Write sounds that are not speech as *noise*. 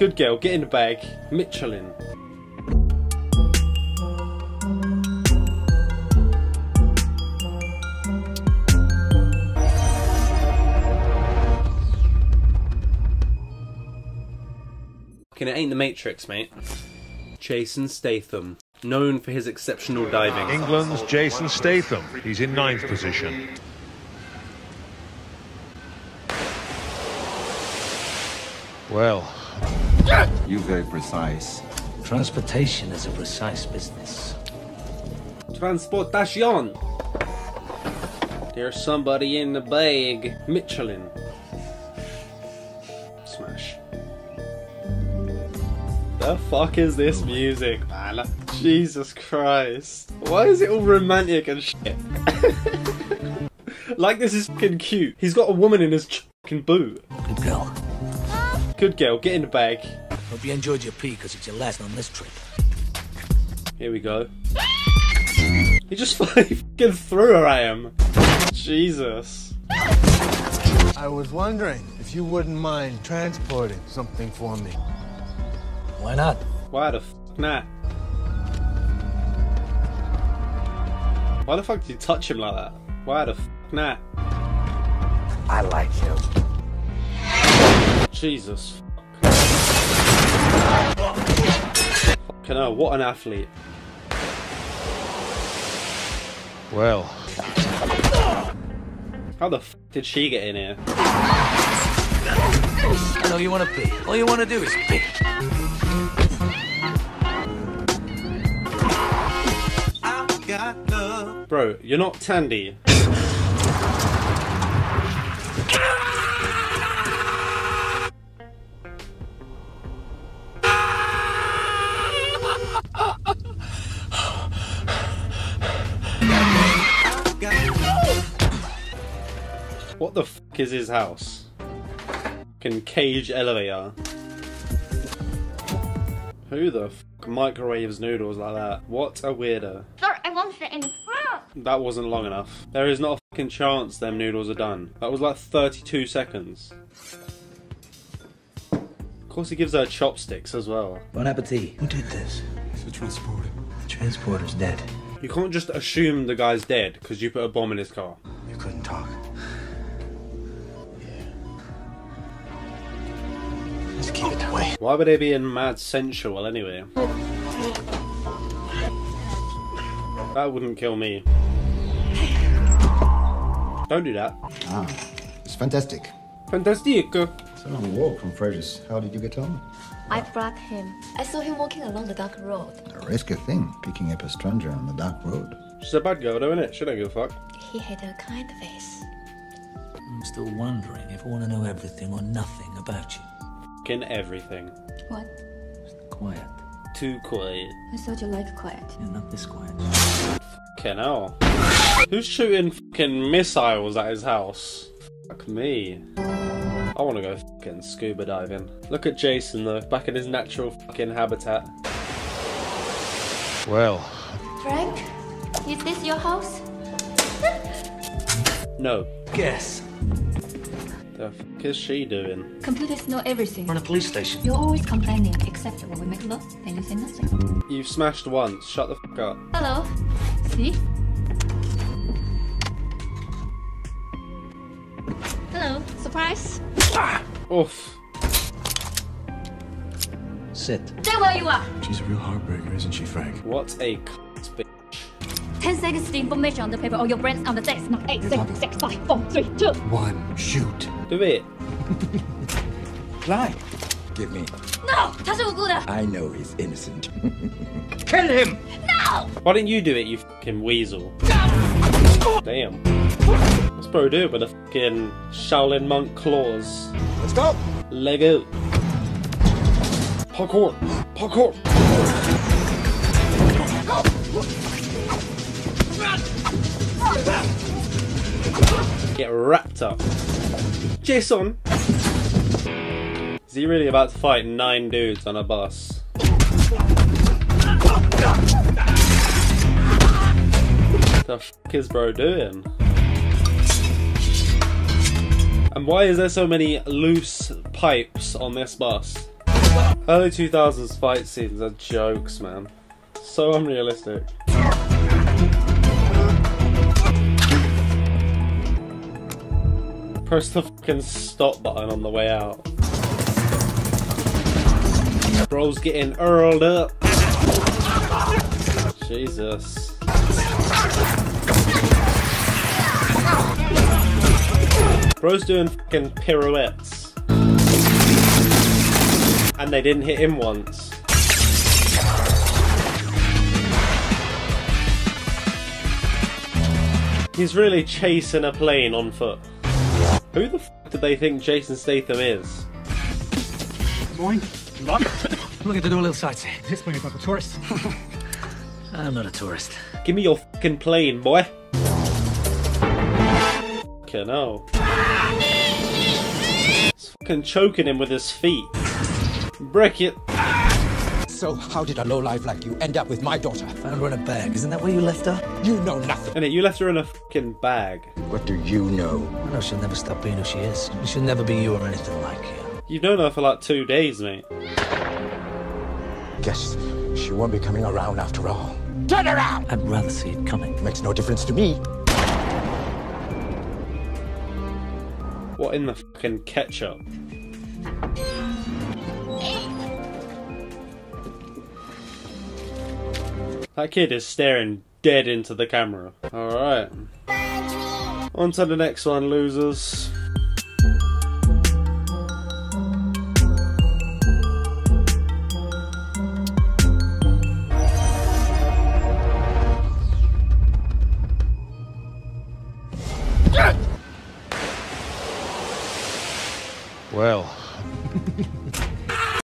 Good girl, get in the bag. Michelin. Fucking it ain't the Matrix, mate. Jason Statham, known for his exceptional diving. England's Jason Statham. He's in ninth position. Well, You very precise. Transportation is a precise business. Transportation. There's somebody in the bag. Michelin. Smash. The fuck is this music, man? Jesus Christ. Why is it all romantic and shit? *laughs* like this is fucking cute. He's got a woman in his fucking boot. Good girl. Get in the bag. Hope you enjoyed your pee because it's your last on this trip. Here we go. He just *laughs* fucking threw her at him. Jesus. I was wondering if you wouldn't mind transporting something for me. Why not? Why the fuck not? Why the fuck did you touch him like that? Why the fuck not? I like you. Jesus. Fucking hell, what an athlete. well, How the fuck did she get in here? I know you want to pee. All you want to do is pee. Bro, you're not Tandy. Fuck is his house? Fucking cage elevator. Who the fuck microwaves noodles like that? What a weirdo. Sir, I want it in. That wasn't long enough. There is not a fucking chance them noodles are done. That was like 32 seconds. Of course he gives her chopsticks as well. Bon appetit. Who did this? It's a transporter. The transporter's dead. You can't just assume the guy's dead because you put a bomb in his car. You couldn't talk. Let's keep it that way. Why would they be in mad sensual anyway? That wouldn't kill me. Don't do that. Ah, it's fantastic. Fantastic. It's a long walk from Frederick's. How did you get home? I brought him. I saw him walking along the dark road. A risky thing, picking up a stranger on the dark road. She's a bad girl, though, innit? She don't give a fuck. He had a kind face. I'm still wondering if I want to know everything or nothing about you. Fucking everything. What? Quiet. Too quiet. I thought you liked quiet. Yeah, not this quiet. Fucking hell. Who's shooting fucking missiles at his house? Fuck me. I wanna go fucking scuba diving. Look at Jason though, back in his natural fucking habitat. well, Frank, is this your house? *laughs* No. Guess. The fuck is she doing? Computers know everything. We're in a police station. You're always complaining, except when we make love, then you say nothing. You've smashed once, shut the fuck up. Hello. See? Hello. Surprise. Ah! Oof. Sit. Stay where you are. She's a real heartbreaker, isn't she, Frank? What a cunt bitch. 10 seconds the information on the paper or your brain's on the desk. Now 8, 7, 6, 5, 4, 3, 2. One, shoot. Do it. *laughs* Fly. Give me. No! 他是无辜的 I know he's innocent. *laughs* Kill him! Why didn't you do it, you fucking weasel? Damn. What's bro do with the fucking Shaolin monk claws? Let's go. Lego. Parkour. Parkour. Get wrapped up. Jason! Is he really about to fight nine dudes on a bus? The fuck is bro doing? And why is there so many loose pipes on this bus? Early 2000s fight scenes are jokes, man. So unrealistic. Press the fucking stop button on the way out. Bro's getting earled up. Jesus. Bro's doing fucking pirouettes. And they didn't hit him once. He's really chasing a plane on foot. Who the f do they think Jason Statham is? Morning. Looking to do a little sightseeing. This bring about a tourist. *laughs* I'm not a tourist. Give me your fucking plane, boy. Okay, no. He's fucking choking him with his feet. Break it. So, how did a lowlife like you end up with my daughter? Found her in a bag. Isn't that where you left her? You know nothing. And you left her in a fucking bag. What do you know? I know she'll never stop being who she is. She'll never be you or anything like you. You've known her for like two days, mate. Guess she won't be coming around after all. Turn around! I'd rather see it coming. Makes no difference to me. What in the fucking ketchup? That kid is staring dead into the camera. Alright. On to the next one, losers.